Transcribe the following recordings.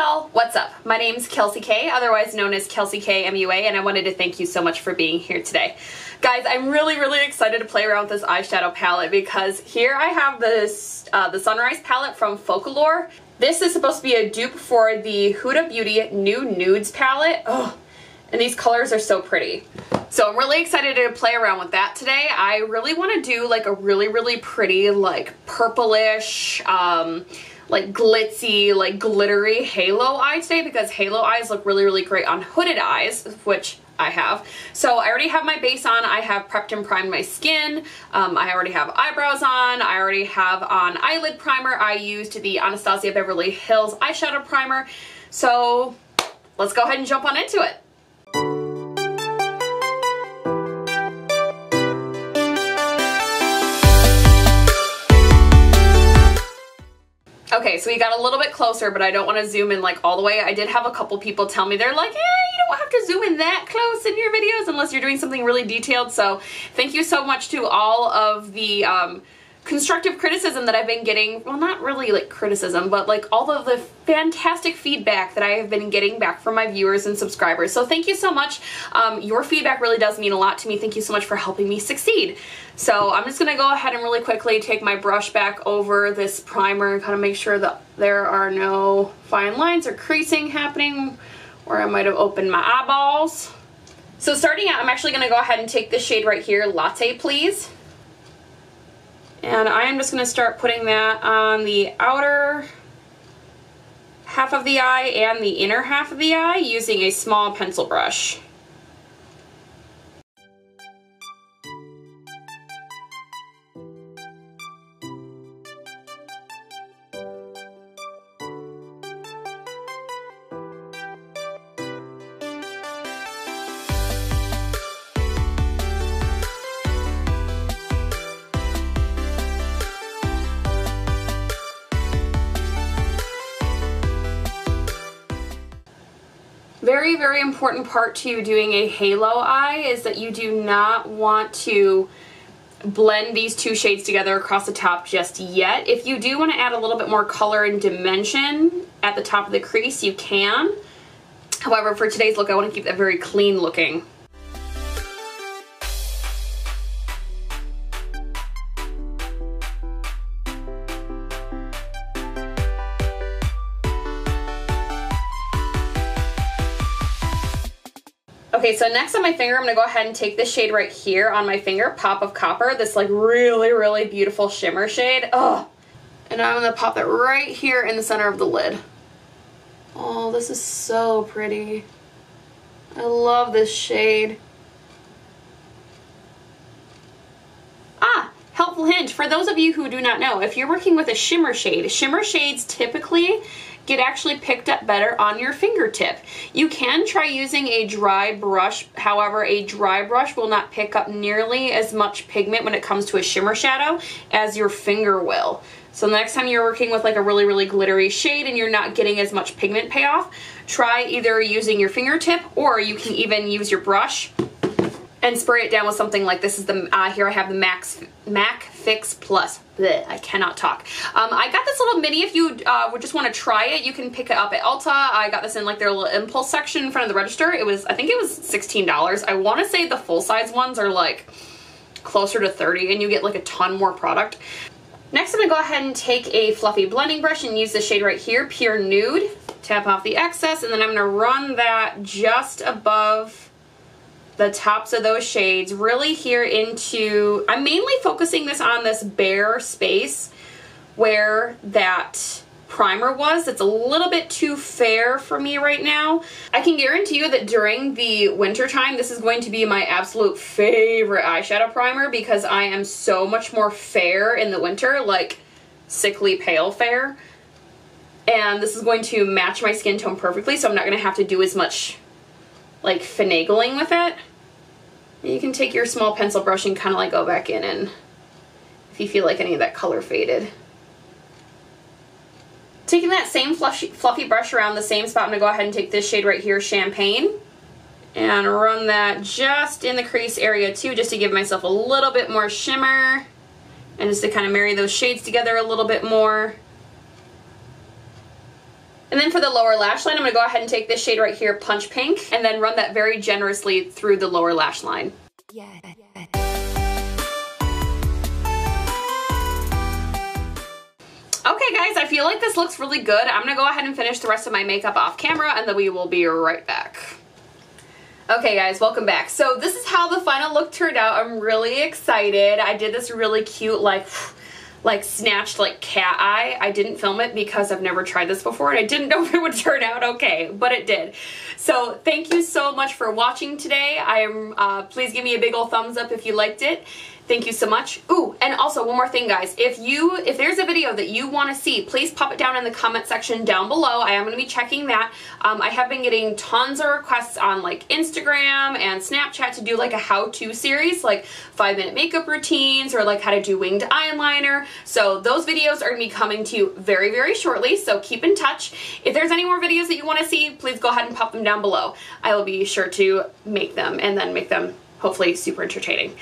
y'all, what's up? My name's Kelsey K, otherwise known as Kelsey K MUA, and I wanted to thank you so much for being here today. Guys, I'm really, really excited to play around with this eyeshadow palette because here I have this uh, the Sunrise palette from Focallure. This is supposed to be a dupe for the Huda Beauty New Nudes palette. Oh, and these colors are so pretty. So I'm really excited to play around with that today. I really want to do like a really, really pretty like purplish, um, like glitzy, like glittery halo eye today because halo eyes look really, really great on hooded eyes, which I have. So I already have my base on. I have prepped and primed my skin. Um, I already have eyebrows on. I already have on eyelid primer. I used the Anastasia Beverly Hills eyeshadow primer. So let's go ahead and jump on into it. Okay, so we got a little bit closer, but I don't want to zoom in like all the way. I did have a couple people tell me, they're like, yeah, you don't have to zoom in that close in your videos unless you're doing something really detailed. So thank you so much to all of the um, constructive criticism that I've been getting, well not really like criticism, but like all of the fantastic feedback that I have been getting back from my viewers and subscribers. So thank you so much. Um, your feedback really does mean a lot to me. Thank you so much for helping me succeed. So I'm just going to go ahead and really quickly take my brush back over this primer and kind of make sure that there are no fine lines or creasing happening or I might have opened my eyeballs. So starting out, I'm actually going to go ahead and take this shade right here, Latte Please. And I am just going to start putting that on the outer half of the eye and the inner half of the eye using a small pencil brush. Very, very important part to doing a halo eye is that you do not want to blend these two shades together across the top just yet. If you do want to add a little bit more color and dimension at the top of the crease, you can. However, for today's look, I want to keep that very clean looking. Okay, so next on my finger, I'm gonna go ahead and take this shade right here on my finger, Pop of Copper, this like really, really beautiful shimmer shade. Oh, and I'm gonna pop that right here in the center of the lid. Oh, this is so pretty. I love this shade. Ah, helpful hint, for those of you who do not know, if you're working with a shimmer shade, shimmer shades typically get actually picked up better on your fingertip. You can try using a dry brush, however a dry brush will not pick up nearly as much pigment when it comes to a shimmer shadow as your finger will. So the next time you're working with like a really, really glittery shade and you're not getting as much pigment payoff, try either using your fingertip or you can even use your brush and spray it down with something like this is the, uh, here I have the Max, Mac Fix Plus. Blech, I cannot talk. Um, I got this little mini, if you uh, would just want to try it, you can pick it up at Ulta. I got this in like their little impulse section in front of the register. It was, I think it was $16. I want to say the full size ones are like closer to 30 and you get like a ton more product. Next I'm going to go ahead and take a fluffy blending brush and use the shade right here, Pure Nude. Tap off the excess and then I'm going to run that just above the tops of those shades really here into, I'm mainly focusing this on this bare space where that primer was. It's a little bit too fair for me right now. I can guarantee you that during the winter time, this is going to be my absolute favorite eyeshadow primer because I am so much more fair in the winter, like sickly pale fair. And this is going to match my skin tone perfectly, so I'm not going to have to do as much like finagling with it. You can take your small pencil brush and kind of like go back in and if you feel like any of that color faded. Taking that same fluffy, fluffy brush around the same spot, I'm going to go ahead and take this shade right here, Champagne, and run that just in the crease area too, just to give myself a little bit more shimmer and just to kind of marry those shades together a little bit more. And then for the lower lash line, I'm gonna go ahead and take this shade right here, Punch Pink, and then run that very generously through the lower lash line. Yeah. Okay guys, I feel like this looks really good. I'm gonna go ahead and finish the rest of my makeup off camera and then we will be right back. Okay guys, welcome back. So this is how the final look turned out. I'm really excited. I did this really cute like like snatched like cat eye. I didn't film it because I've never tried this before and I didn't know if it would turn out okay, but it did. So thank you so much for watching today. I am, uh, please give me a big old thumbs up if you liked it. Thank you so much. Ooh, and also one more thing, guys. If you, if there's a video that you want to see, please pop it down in the comment section down below. I am going to be checking that. Um, I have been getting tons of requests on like Instagram and Snapchat to do like a how-to series, like five minute makeup routines or like how to do winged eyeliner. So those videos are going to be coming to you very, very shortly. So keep in touch. If there's any more videos that you want to see, please go ahead and pop them down below. I will be sure to make them and then make them hopefully super entertaining.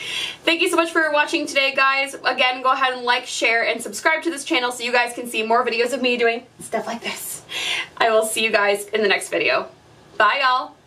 Thank you so much for watching today, guys. Again, go ahead and like, share, and subscribe to this channel so you guys can see more videos of me doing stuff like this. I will see you guys in the next video. Bye, y'all.